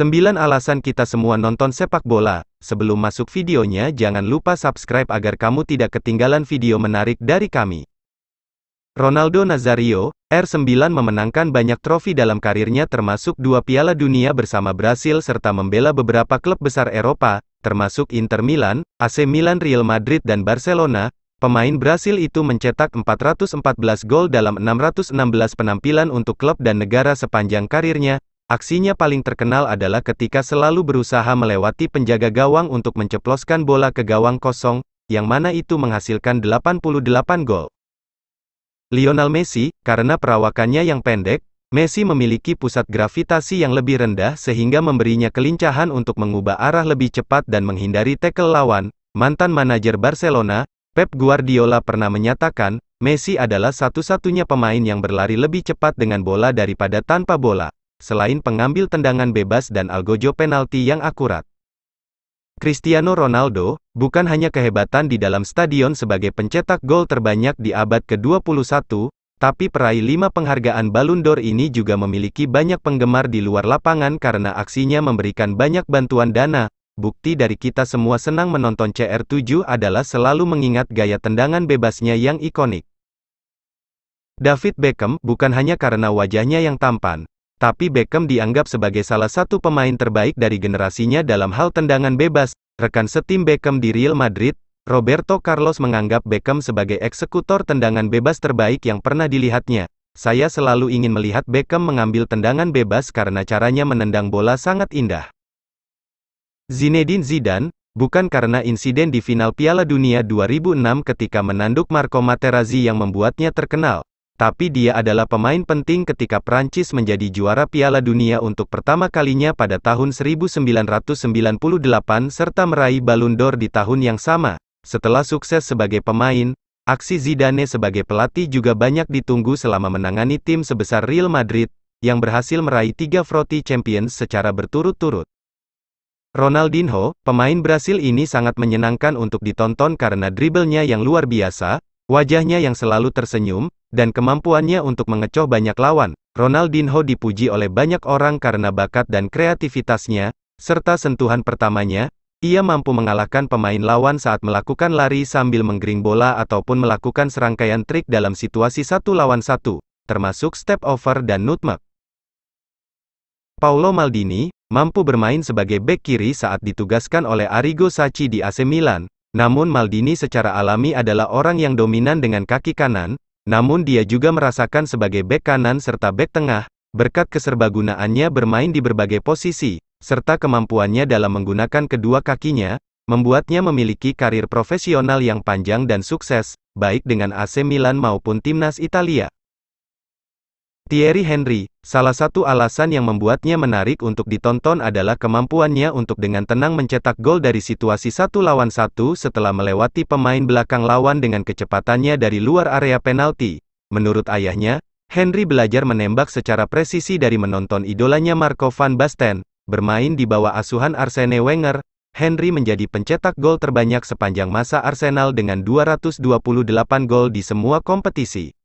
9 alasan kita semua nonton sepak bola. Sebelum masuk videonya jangan lupa subscribe agar kamu tidak ketinggalan video menarik dari kami. Ronaldo Nazario, R9 memenangkan banyak trofi dalam karirnya termasuk dua piala dunia bersama Brasil serta membela beberapa klub besar Eropa, termasuk Inter Milan, AC Milan Real Madrid dan Barcelona. Pemain Brasil itu mencetak 414 gol dalam 616 penampilan untuk klub dan negara sepanjang karirnya, Aksinya paling terkenal adalah ketika selalu berusaha melewati penjaga gawang untuk menceploskan bola ke gawang kosong, yang mana itu menghasilkan 88 gol. Lionel Messi, karena perawakannya yang pendek, Messi memiliki pusat gravitasi yang lebih rendah sehingga memberinya kelincahan untuk mengubah arah lebih cepat dan menghindari tackle lawan. Mantan manajer Barcelona, Pep Guardiola pernah menyatakan, Messi adalah satu-satunya pemain yang berlari lebih cepat dengan bola daripada tanpa bola selain pengambil tendangan bebas dan algojo penalti yang akurat. Cristiano Ronaldo, bukan hanya kehebatan di dalam stadion sebagai pencetak gol terbanyak di abad ke-21, tapi peraih lima penghargaan Ballon d'Or ini juga memiliki banyak penggemar di luar lapangan karena aksinya memberikan banyak bantuan dana. Bukti dari kita semua senang menonton CR7 adalah selalu mengingat gaya tendangan bebasnya yang ikonik. David Beckham, bukan hanya karena wajahnya yang tampan, tapi Beckham dianggap sebagai salah satu pemain terbaik dari generasinya dalam hal tendangan bebas. Rekan setim Beckham di Real Madrid, Roberto Carlos menganggap Beckham sebagai eksekutor tendangan bebas terbaik yang pernah dilihatnya. Saya selalu ingin melihat Beckham mengambil tendangan bebas karena caranya menendang bola sangat indah. Zinedine Zidane, bukan karena insiden di final Piala Dunia 2006 ketika menanduk Marco Materazzi yang membuatnya terkenal, tapi dia adalah pemain penting ketika Prancis menjadi juara Piala Dunia untuk pertama kalinya pada tahun 1998 serta meraih Ballon d'Or di tahun yang sama. Setelah sukses sebagai pemain, aksi Zidane sebagai pelatih juga banyak ditunggu selama menangani tim sebesar Real Madrid, yang berhasil meraih tiga Froti Champions secara berturut-turut. Ronaldinho, pemain Brasil ini sangat menyenangkan untuk ditonton karena dribblenya yang luar biasa, wajahnya yang selalu tersenyum, dan kemampuannya untuk mengecoh banyak lawan. Ronaldinho dipuji oleh banyak orang karena bakat dan kreativitasnya, serta sentuhan pertamanya, ia mampu mengalahkan pemain lawan saat melakukan lari sambil menggering bola ataupun melakukan serangkaian trik dalam situasi satu lawan satu, termasuk step over dan nutmeg. Paulo Maldini, mampu bermain sebagai bek kiri saat ditugaskan oleh Arrigo Sacchi di AC Milan, namun Maldini secara alami adalah orang yang dominan dengan kaki kanan, namun dia juga merasakan sebagai bek kanan serta bek tengah, berkat keserbagunaannya bermain di berbagai posisi, serta kemampuannya dalam menggunakan kedua kakinya, membuatnya memiliki karir profesional yang panjang dan sukses, baik dengan AC Milan maupun timnas Italia. Thierry Henry, salah satu alasan yang membuatnya menarik untuk ditonton adalah kemampuannya untuk dengan tenang mencetak gol dari situasi satu lawan satu setelah melewati pemain belakang lawan dengan kecepatannya dari luar area penalti. Menurut ayahnya, Henry belajar menembak secara presisi dari menonton idolanya Marco van Basten, bermain di bawah asuhan Arsene Wenger. Henry menjadi pencetak gol terbanyak sepanjang masa Arsenal dengan 228 gol di semua kompetisi.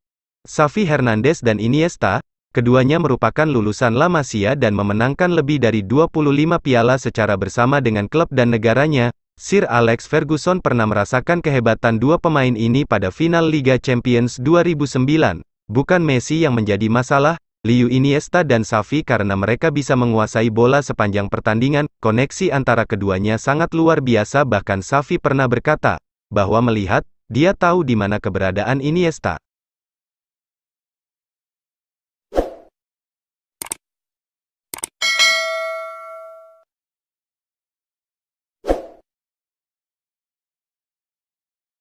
Xavi Hernandez dan Iniesta, keduanya merupakan lulusan La Masia dan memenangkan lebih dari 25 piala secara bersama dengan klub dan negaranya. Sir Alex Ferguson pernah merasakan kehebatan dua pemain ini pada final Liga Champions 2009. Bukan Messi yang menjadi masalah, Liu Iniesta dan Xavi karena mereka bisa menguasai bola sepanjang pertandingan, koneksi antara keduanya sangat luar biasa bahkan Xavi pernah berkata, bahwa melihat, dia tahu di mana keberadaan Iniesta.